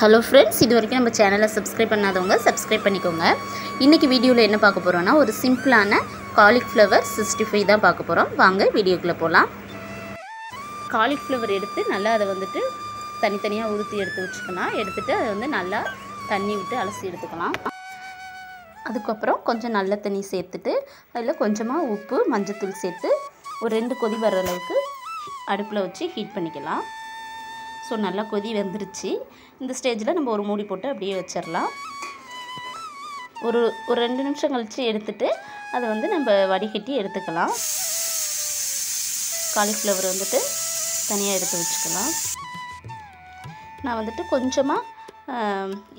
Hello friends இது வரைக்கும் நம்ம சேனலை சப்ஸ்கிரைப் பண்ணாதவங்க சப்ஸ்கிரைப் பண்ணிக்கோங்க. இன்றைக்கி வீடியோவில் என்ன பார்க்க போகிறோன்னா ஒரு சிம்பிளான காலிஃப்ளவர் சிக்ஸ்டி ஃபைவ் தான் பார்க்க போகிறோம் வாங்க வீடியோக்குள்ளே போகலாம் காலிஃப்ளவர் எடுத்து நல்லா அதை வந்துட்டு தனித்தனியாக உறுத்தி எடுத்து வச்சுக்கலாம். எடுத்துகிட்டு அதை வந்து நல்லா தண்ணி விட்டு அலசி எடுத்துக்கலாம். அதுக்கப்புறம் கொஞ்சம் நல்ல தண்ணி சேர்த்துட்டு அதில் கொஞ்சமாக உப்பு மஞ்சத்தூள் சேர்த்து ஒரு ரெண்டு கொதி வர அளவுக்கு அடுப்பில் வச்சு ஹீட் பண்ணிக்கலாம். ஸோ நல்லா கொதி வந்துருச்சு. இந்த ஸ்டேஜில் நம்ம ஒரு மூடி போட்டு அப்படியே வச்சிடலாம் ஒரு ஒரு ரெண்டு நிமிஷம் கழித்து எடுத்துட்டு அதை வந்து நம்ம வடிகட்டி எடுத்துக்கலாம். காலிஃப்ளவர் வந்துட்டு தனியாக எடுத்து வச்சுக்கலாம். நான் வந்துட்டு கொஞ்சமாக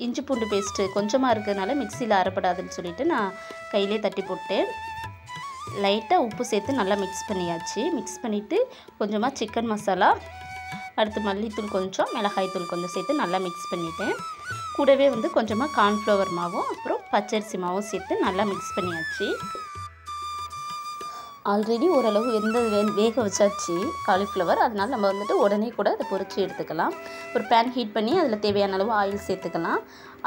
இஞ்சி பூண்டு பேஸ்ட்டு கொஞ்சமாக இருக்கிறதுனால மிக்சியில் அரைப்படாதுன்னு சொல்லிட்டு நான் கையிலே தட்டி போட்டேன். லைட்டாக உப்பு சேர்த்து நல்லா மிக்ஸ் பண்ணியாச்சு. மிக்ஸ் பண்ணிவிட்டு கொஞ்சமாக சிக்கன் மசாலா அடுத்து மல்லித்தூள் கொஞ்சம் மிளகாய்த்தூள் கொஞ்சம் சேர்த்து நல்லா மிக்ஸ் பண்ணிவிட்டேன் கூடவே வந்து கொஞ்சமாக கார்ன்ஃப்ளவர் மாவும் அப்புறம் பச்சரிசி மாவும் சேர்த்து நல்லா மிக்ஸ் பண்ணியாச்சு. ஆல்ரெடி ஓரளவு வெந்த வேக வச்சாச்சு காலிஃப்ளவர் அதனால் நம்ம வந்துட்டு உடனே கூட அதை பொரித்து எடுத்துக்கலாம். ஒரு பேன் ஹீட் பண்ணி அதில் தேவையான அளவு ஆயில் சேர்த்துக்கலாம்.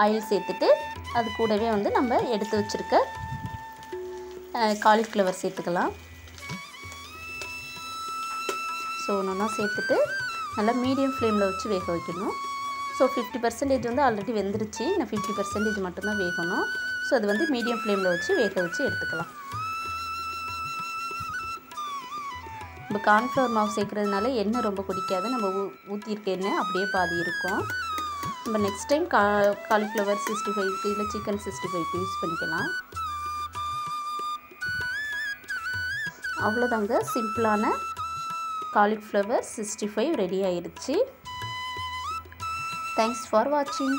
ஆயில் சேர்த்துட்டு அது கூடவே வந்து நம்ம எடுத்து வச்சுருக்க காலிஃப்ளவர் சேர்த்துக்கலாம். ஸோ ஒன்றா சேர்த்துட்டு நல்லா மீடியம் ஃப்ளேமில் வச்சு வேக வைக்கணும். ஸோ ஃபிஃப்டி பர்சன்டேஜ் வந்து ஆல்ரெடி வெந்துருச்சு. நான் ஃபிஃப்டி பர்சன்டேஜ் மட்டும்தான் வேகணும். ஸோ அது வந்து மீடியம் ஃப்ளேமில் வச்சு வேக வச்சு எடுத்துக்கலாம். நம்ம கார்ன்ஃப்ளவர் மாவு சேர்க்குறதுனால எண்ணெய் ரொம்ப குடிக்காது நம்ம ஊ ஊற்றிருக்க எண்ணெய் அப்படியே பாதி இருக்கும். நம்ம நெக்ஸ்ட் டைம் கா காலிஃப்ளவர் சிக்ஸ்டி ஃபைவ்க்கு இல்லை சிக்கன் சிக்ஸ்டி ஃபைவ்க்கு யூஸ் பண்ணிக்கலாம். அவ்வளோதாங்க சிம்பிளான காலிஃப்ளவர் சிக்ஸ்டி ஃபைவ் ரெடி ஆயிடுச்சு தேங்க்ஸ் ஃபார் வாட்சிங்